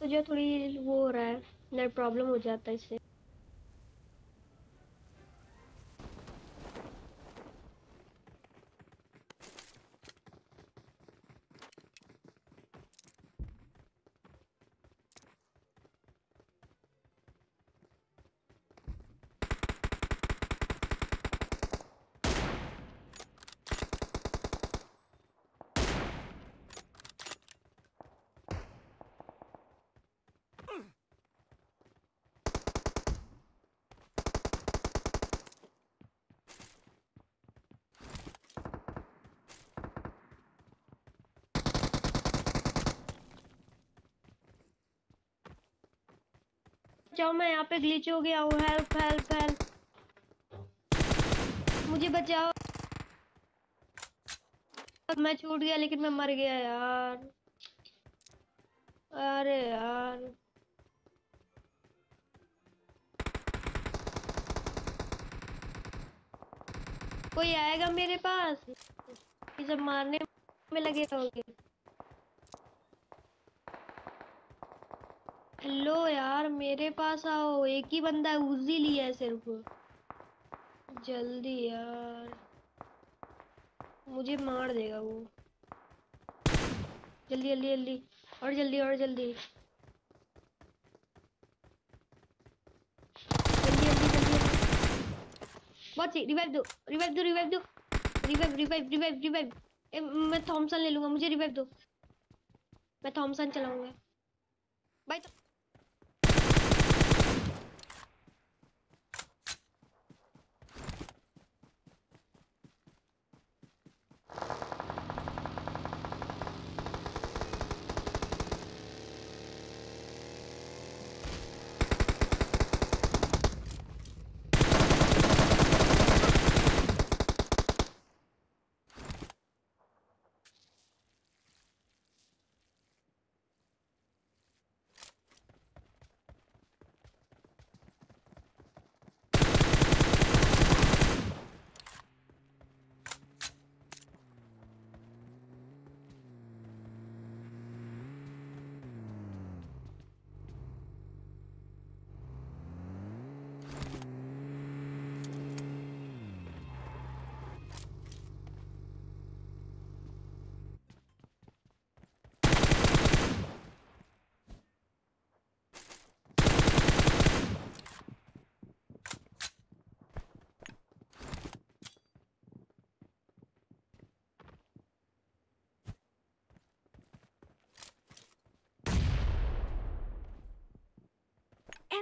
तो जो थोड़ी वो हो रहा है नेट प्रॉब्लम हो जाता है इससे। जाओ मैं यहाँ पे ग्लिच हो गया हूँ। हेल्प हेल्प हेल्प मुझे बचाओ। मैं छूट गया, लेकिन मैं मर गया यार। अरे यार। कोई आएगा मेरे पास? जब मारने में लगे रहोगे। हेलो यार, मेरे पास आओ। एक ही बंदा उजी लिया है सिर्फ़। जल्दी यार। मुझे मार देगा वो। जल्दी जल्दी जल्दी। और जल्दी और जल्दी। जल्दी जल्दी जल्दी बहुत सही रिवाइव दो रिवाइव दो रिवाइव दो। रिवाइव रिवाइव रिवाइव रिवाइव मैं थॉमसन ले लूँगा, मुझे रिवाइव दो। मैं थॉमसन चलाऊँगा। भाई तो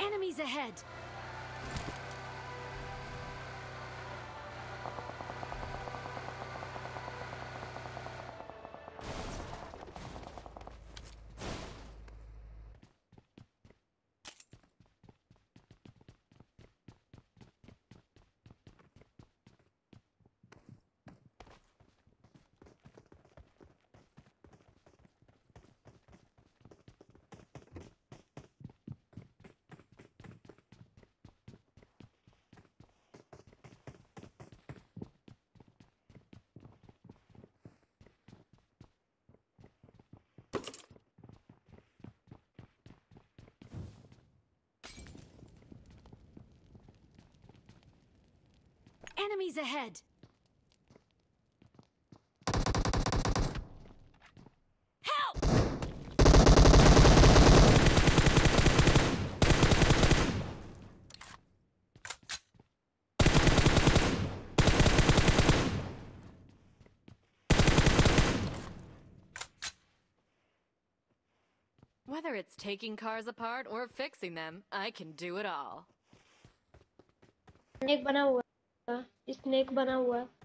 Enemies ahead! Enemies ahead! Whether it's taking cars apart or fixing them, I can do it all. है स्नेक बना हुआ है।